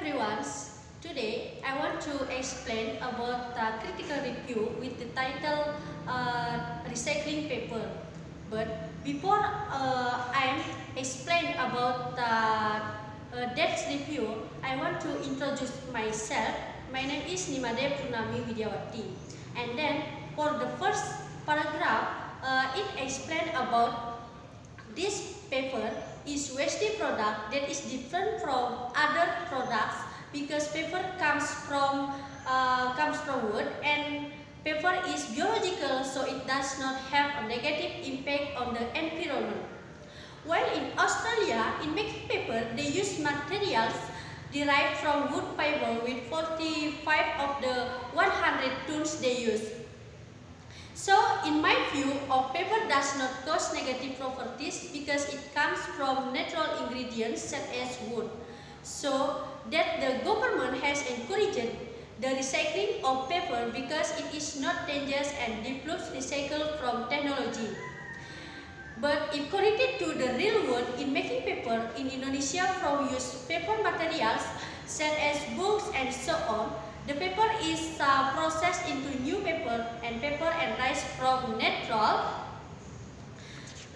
everyone. Today I want to explain about the critical review with the title uh, recycling paper. But before uh, I explain about the uh, that review, I want to introduce myself. My name is Ni Made Purnami Widyawati. And then for the first paragraph, uh, it explains about this paper is waste product that is different from other products because paper comes from uh, comes from wood and paper is biological so it does not have a negative impact on the environment. While in Australia, in making paper, they use materials derived from wood fiber with 45 of the 100 tons they use. In my view, of paper does not cause negative properties because it comes from natural ingredients such as wood. So, that the government has encouraged the recycling of paper because it is not dangerous and develops recycled from technology. But if connected to the real world in making paper in Indonesia from used paper materials such as books and so on, the paper is uh, processed into new paper and paper and rice from natural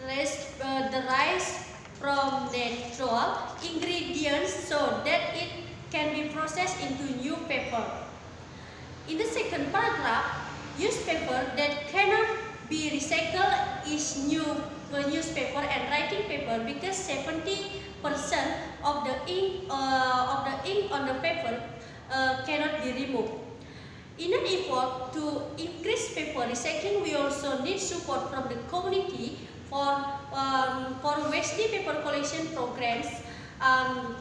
rice, uh, the rice from natural ingredients so that it can be processed into new paper. In the second paragraph, newspaper that cannot be recycled is new uh, newspaper and writing paper because 70% the ink uh, of the ink on the paper uh, cannot be removed. In an effort to increase paper recycling, we also need support from the community for, um, for waste paper collection programs. Um,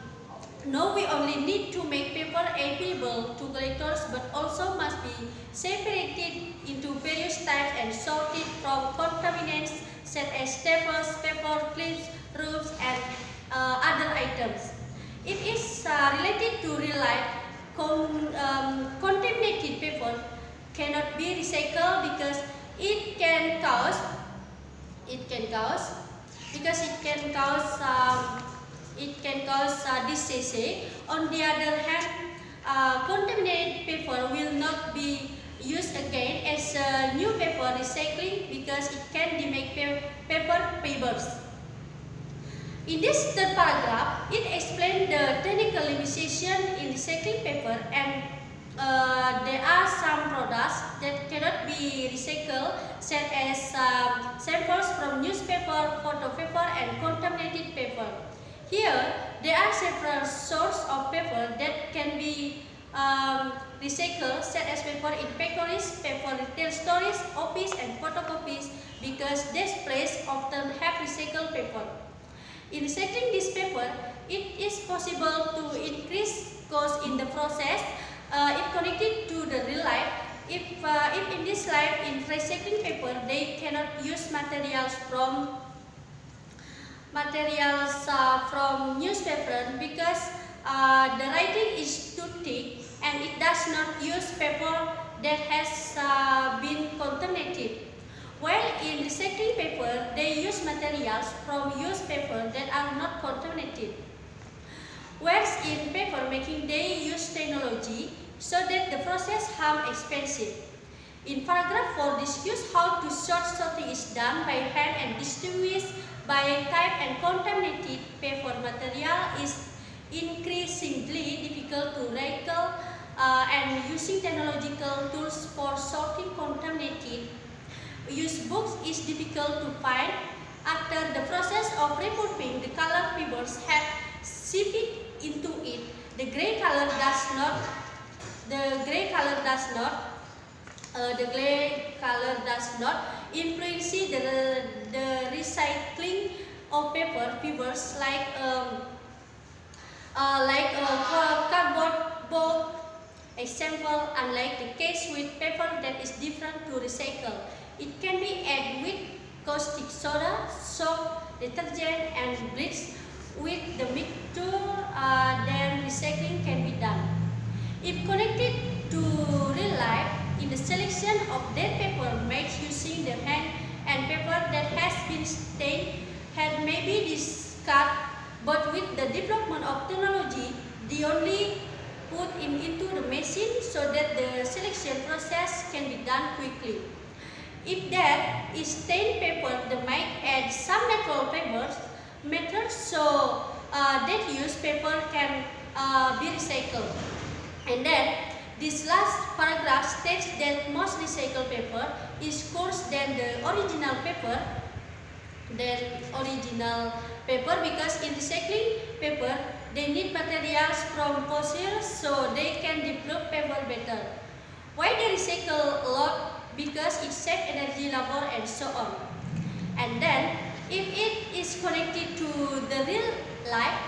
now we only need to make paper available to collectors but also must be separated into various types and sorted from contaminants such as staples, paper clips, ropes and uh, other items. It is uh, related to real life con um, contaminated paper cannot be recycled because it can cause it can cause because it can cause um, it can cause uh, disease. On the other hand, uh, contaminated paper will not be used again as a new paper recycling because it can make paper fibers. In this third paragraph, it explains the technical limitation in recycling paper and uh, there are some products that cannot be recycled such as uh, samples from newspaper, photo paper and contaminated paper. Here, there are several sources of paper that can be um, recycled such as paper in factories, paper retail stores, office and photocopies because these places often have recycled paper. In recycling this paper, it is possible to increase cost in the process uh, if connected to the real life. If, uh, if in this life, in recycling paper, they cannot use materials from materials uh, from newspaper because uh, the writing is too thick and it does not use paper that has uh, been contaminated. While in recycling paper, they use materials from used paper that are not contaminated. Whereas in paper making, they use technology so that the process harm expensive. In paragraph 4, discuss how to sort sorting is done by hand and distinguish by type and contaminated paper material is increasingly difficult to recycle uh, and using technological tools for sorting contaminated Used books is difficult to find. After the process of repurposing, the color fibers have seeped into it. The gray color does not. The gray color does not. Uh, the gray color does not influence the, the recycling of paper fibers like um, uh, like a cardboard board example unlike the case with paper that is different to recycle it can be added with caustic soda, soap, detergent and bleach. With the mixture, uh, then recycling can be done. If connected to real life, in the selection of dead paper made using the hand and paper that has been stained had maybe discarded, but with the development of technology, the only put in, into the machine so that the selection process can be done quickly. If there is stained paper, they might add some natural fibers method so uh, that used paper can uh, be recycled. And then this last paragraph states that most recycled paper is coarse than the original paper than original paper because in recycling paper they need materials from fossils so they can develop paper better. Why they recycle a lot? Because it saves energy, level and so on. And then if it is connected to the real life,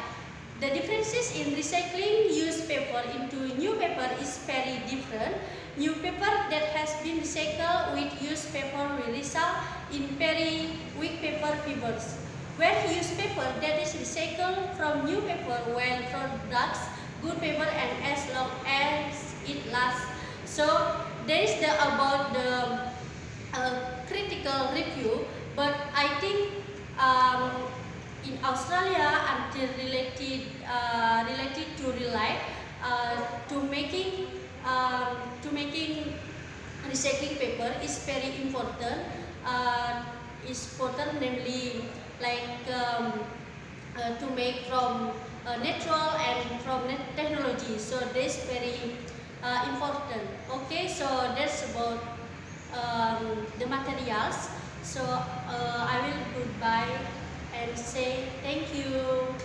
the differences in recycling used paper into new paper is very different. New paper that has been recycled with used paper will result in very weak paper fibers. Where used paper that is recycled from new paper will produce good paper and as long as it lasts. So there is the about the uh, critical review, but I think um, in Australia until related uh, related to real life uh, to making um, to making recycling paper is very important. Uh, is important, namely like um, uh, to make from uh, natural and from technology. So this very uh, important. Okay, so that's about um, the materials. So uh, I will goodbye and say thank you.